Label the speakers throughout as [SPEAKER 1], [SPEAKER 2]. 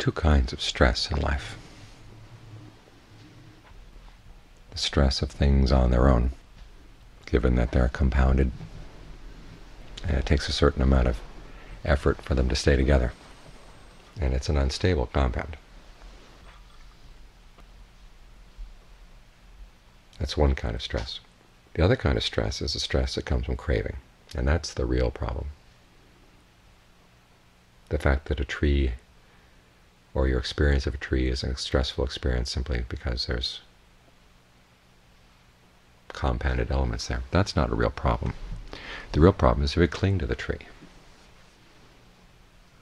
[SPEAKER 1] two kinds of stress in life. The stress of things on their own, given that they're compounded, and it takes a certain amount of effort for them to stay together, and it's an unstable compound. That's one kind of stress. The other kind of stress is the stress that comes from craving, and that's the real problem. The fact that a tree or your experience of a tree is a stressful experience simply because there's compounded elements there. That's not a real problem. The real problem is if you cling to the tree,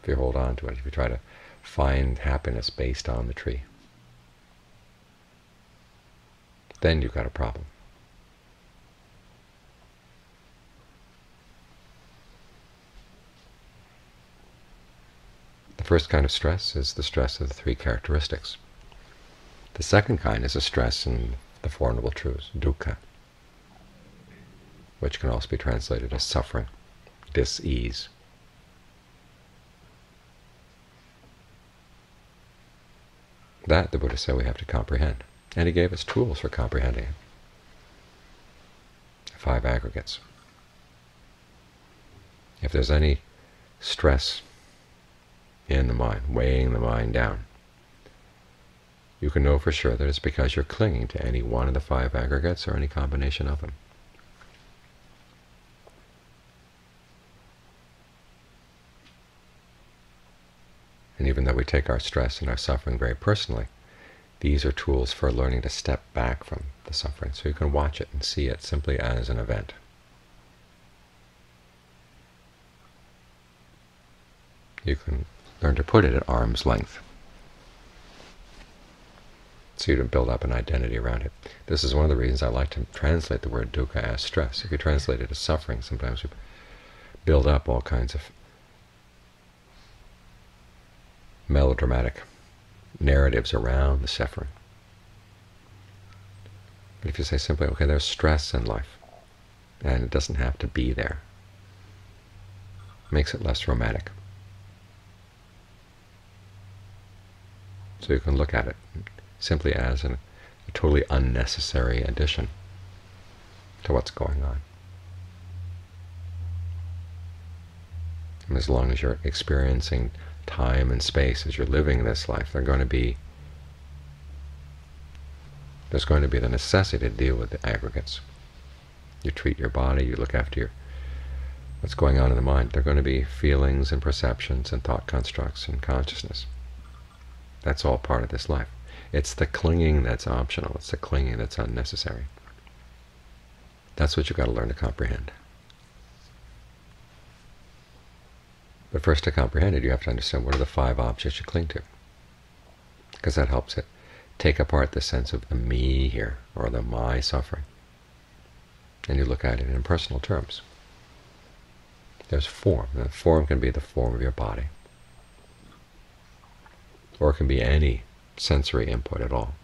[SPEAKER 1] if you hold on to it, if you try to find happiness based on the tree, then you've got a problem. The first kind of stress is the stress of the three characteristics. The second kind is a stress in the Four Noble Truths, dukkha, which can also be translated as suffering, dis-ease. That, the Buddha said, we have to comprehend. And he gave us tools for comprehending it. Five aggregates. If there's any stress in the mind, weighing the mind down, you can know for sure that it's because you're clinging to any one of the five aggregates or any combination of them. And even though we take our stress and our suffering very personally, these are tools for learning to step back from the suffering, so you can watch it and see it simply as an event. You can learn to put it at arm's length, so you don't build up an identity around it. This is one of the reasons I like to translate the word dukkha as stress. If you translate it as suffering, sometimes we build up all kinds of melodramatic narratives around the suffering. But if you say simply, okay, there's stress in life, and it doesn't have to be there, it makes it less romantic. So you can look at it simply as an, a totally unnecessary addition to what's going on. And as long as you're experiencing time and space as you're living this life, they're going to be there's going to be the necessity to deal with the aggregates. You treat your body, you look after your what's going on in the mind. There are going to be feelings and perceptions and thought constructs and consciousness. That's all part of this life. It's the clinging that's optional. It's the clinging that's unnecessary. That's what you've got to learn to comprehend. But first to comprehend it, you have to understand what are the five objects you cling to, because that helps it take apart the sense of the me here, or the my suffering, and you look at it in personal terms. There's form. The form can be the form of your body, or it can be any sensory input at all.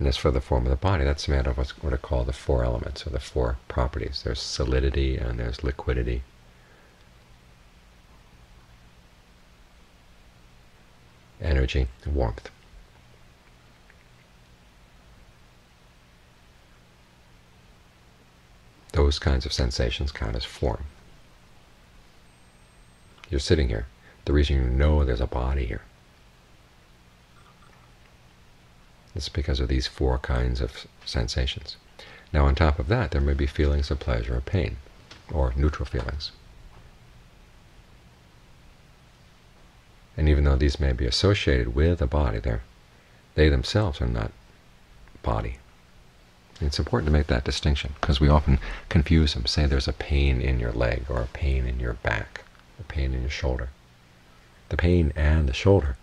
[SPEAKER 1] And as for the form of the body, that's a matter of what's what are called the four elements, or the four properties. There's solidity and there's liquidity. Energy and warmth. Those kinds of sensations count as form. You're sitting here. The reason you know there's a body here It's because of these four kinds of sensations. Now on top of that, there may be feelings of pleasure or pain, or neutral feelings. And even though these may be associated with a body, they they themselves are not body. It's important to make that distinction, because we often confuse them. Say there's a pain in your leg, or a pain in your back, a pain in your shoulder. The pain and the shoulder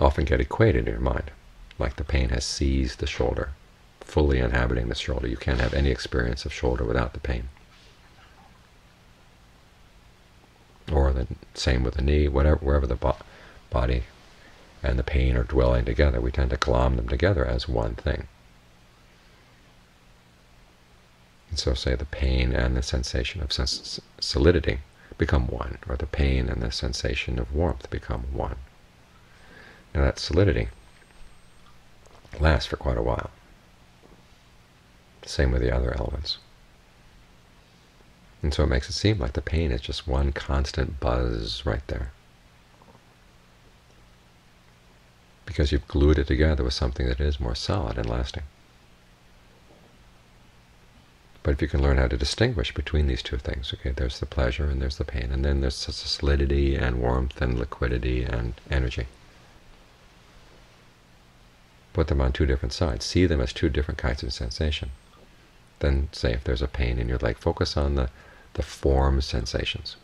[SPEAKER 1] often get equated in your mind like the pain has seized the shoulder, fully inhabiting the shoulder. You can't have any experience of shoulder without the pain. Or the same with the knee, whatever, wherever the bo body and the pain are dwelling together, we tend to glom them together as one thing. And so say the pain and the sensation of solidity become one, or the pain and the sensation of warmth become one. Now that solidity lasts for quite a while. Same with the other elements. And so it makes it seem like the pain is just one constant buzz right there. Because you've glued it together with something that is more solid and lasting. But if you can learn how to distinguish between these two things, okay, there's the pleasure and there's the pain, and then there's the solidity and warmth and liquidity and energy. Put them on two different sides. See them as two different kinds of sensation. Then say if there's a pain in your leg, focus on the, the form sensations.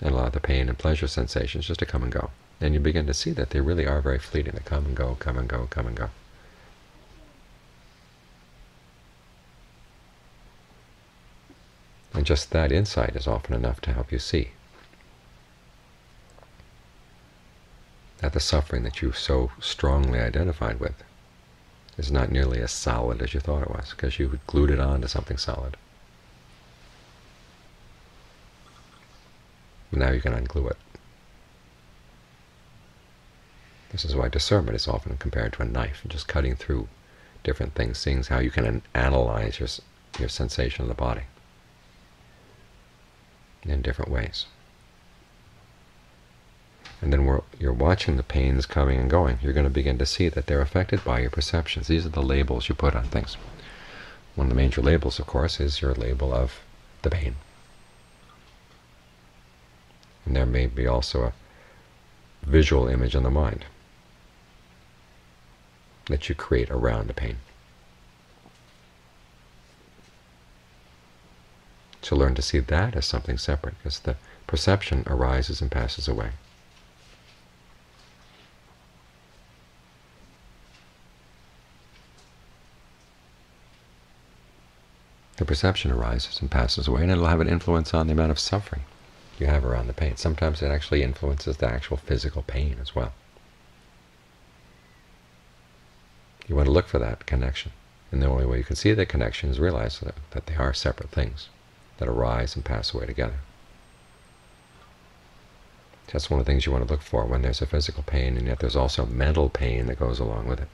[SPEAKER 1] And allow the pain and pleasure sensations just to come and go. And you begin to see that they really are very fleeting. They come and go, come and go, come and go. And just that insight is often enough to help you see that the suffering that you so strongly identified with is not nearly as solid as you thought it was, because you glued it on to something solid. Now you can unglue it. This is why discernment is often compared to a knife, just cutting through different things, seeing how you can analyze your, your sensation of the body in different ways. And then you're watching the pains coming and going. You're going to begin to see that they're affected by your perceptions. These are the labels you put on things. One of the major labels, of course, is your label of the pain. And there may be also a visual image in the mind that you create around the pain. To learn to see that as something separate, because the perception arises and passes away. The perception arises and passes away, and it'll have an influence on the amount of suffering you have around the pain. Sometimes it actually influences the actual physical pain as well. You want to look for that connection. And the only way you can see that connection is realize that, that they are separate things that arise and pass away together. That's one of the things you want to look for when there's a physical pain, and yet there's also mental pain that goes along with it.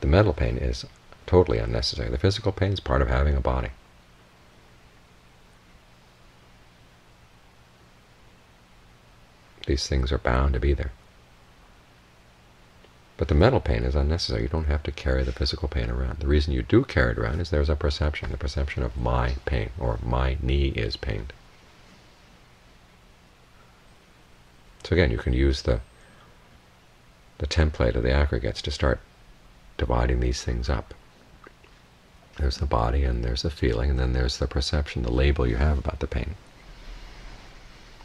[SPEAKER 1] The mental pain is totally unnecessary. The physical pain is part of having a body. These things are bound to be there. But the mental pain is unnecessary. You don't have to carry the physical pain around. The reason you do carry it around is there's a perception, the perception of my pain, or my knee is pained. So again, you can use the the template of the aggregates to start dividing these things up. There's the body, and there's the feeling, and then there's the perception, the label you have about the pain.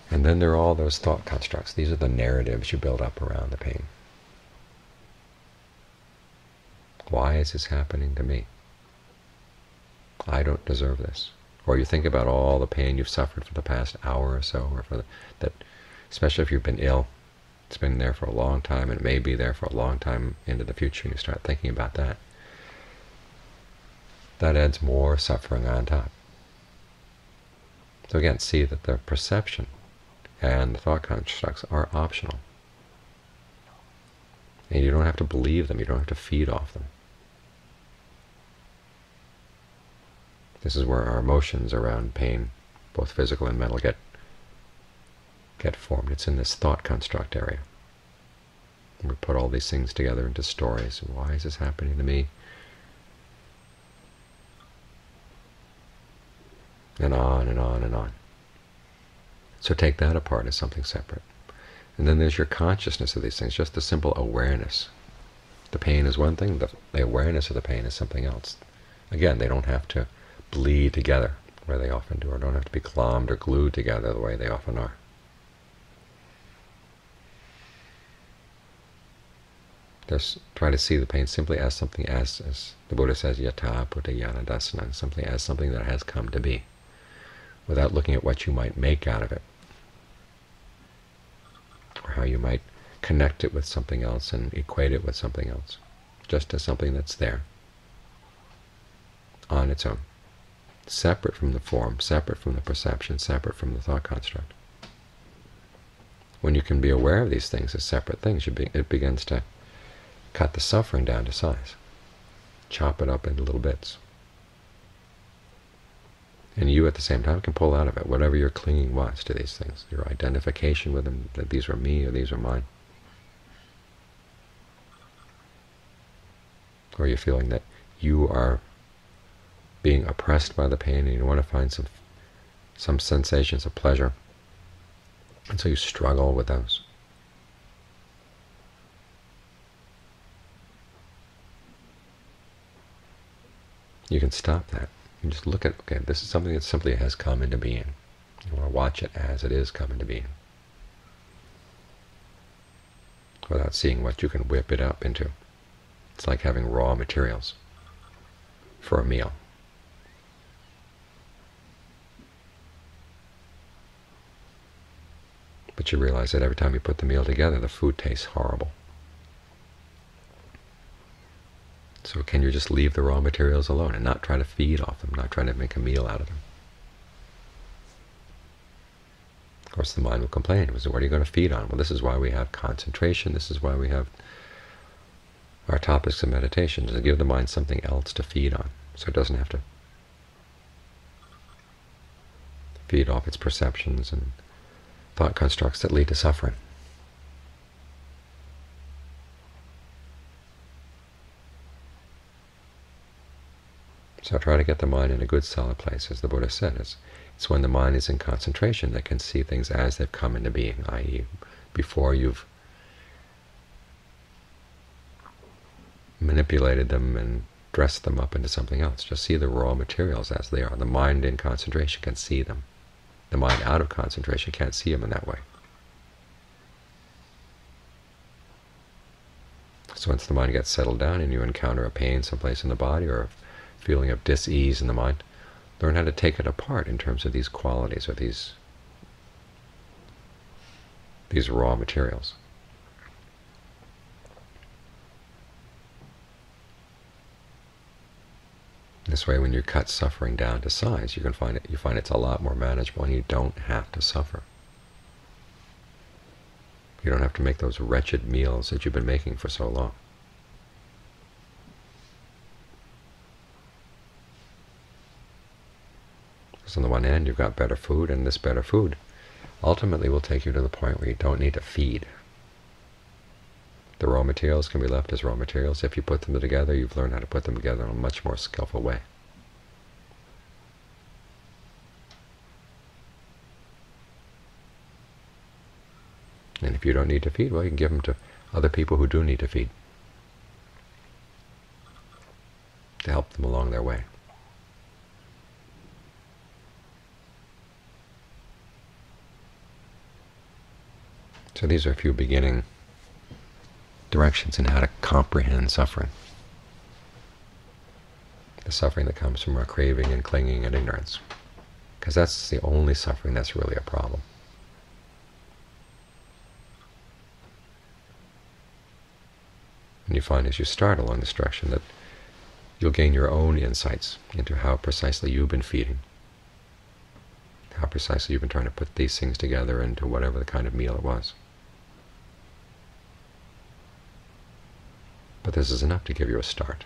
[SPEAKER 1] And then there are all those thought constructs. These are the narratives you build up around the pain. Why is this happening to me? I don't deserve this. Or you think about all the pain you've suffered for the past hour or so, or for the, that, especially if you've been ill, it's been there for a long time, and it may be there for a long time into the future, and you start thinking about that. That adds more suffering on top. So again, see that the perception and the thought constructs are optional. And you don't have to believe them, you don't have to feed off them. This is where our emotions around pain, both physical and mental, get get formed. It's in this thought construct area. And we put all these things together into stories. Why is this happening to me? And on and on and on. So take that apart as something separate. And then there's your consciousness of these things, just the simple awareness. The pain is one thing, the, the awareness of the pain is something else. Again, they don't have to bleed together, where they often do, or don't have to be glommed or glued together the way they often are. Just try to see the pain simply as something as, as the Buddha says, yatha-bhuta-ñana-dassana, simply as something that has come to be, without looking at what you might make out of it or how you might connect it with something else and equate it with something else, just as something that's there. on its own, separate from the form, separate from the perception, separate from the thought construct. When you can be aware of these things as separate things, be, it begins to cut the suffering down to size, chop it up into little bits. And you at the same time can pull out of it whatever your clinging was to these things, your identification with them, that these are me or these are mine. Or you're feeling that you are being oppressed by the pain and you want to find some some sensations of pleasure. And so you struggle with those. You can stop that. You just look at, okay, this is something that simply has come into being. You want to watch it as it is come into being. Without seeing what you can whip it up into. It's like having raw materials for a meal. But you realize that every time you put the meal together, the food tastes horrible. So can you just leave the raw materials alone and not try to feed off them, not try to make a meal out of them? Of course, the mind will complain. What are you going to feed on? Well, this is why we have concentration. This is why we have our topics of meditation, to give the mind something else to feed on, so it doesn't have to feed off its perceptions and thought constructs that lead to suffering. So try to get the mind in a good solid place, as the Buddha said. It's, it's when the mind is in concentration that can see things as they've come into being, i.e. before you've manipulated them and dressed them up into something else. Just see the raw materials as they are. The mind in concentration can see them. The mind out of concentration can't see them in that way. So once the mind gets settled down and you encounter a pain someplace in the body or a feeling of dis-ease in the mind, learn how to take it apart in terms of these qualities or these these raw materials. This way, when you cut suffering down to size, you can find it. You find it's a lot more manageable, and you don't have to suffer. You don't have to make those wretched meals that you've been making for so long. Because on the one hand, you've got better food, and this better food ultimately will take you to the point where you don't need to feed. The raw materials can be left as raw materials. If you put them together, you've learned how to put them together in a much more skillful way. And if you don't need to feed, well, you can give them to other people who do need to feed to help them along their way. So these are a few beginning directions in how to comprehend suffering. The suffering that comes from our craving and clinging and ignorance. Because that's the only suffering that's really a problem. And you find as you start along this direction that you'll gain your own insights into how precisely you've been feeding, how precisely you've been trying to put these things together into whatever the kind of meal it was. But this is enough to give you a start.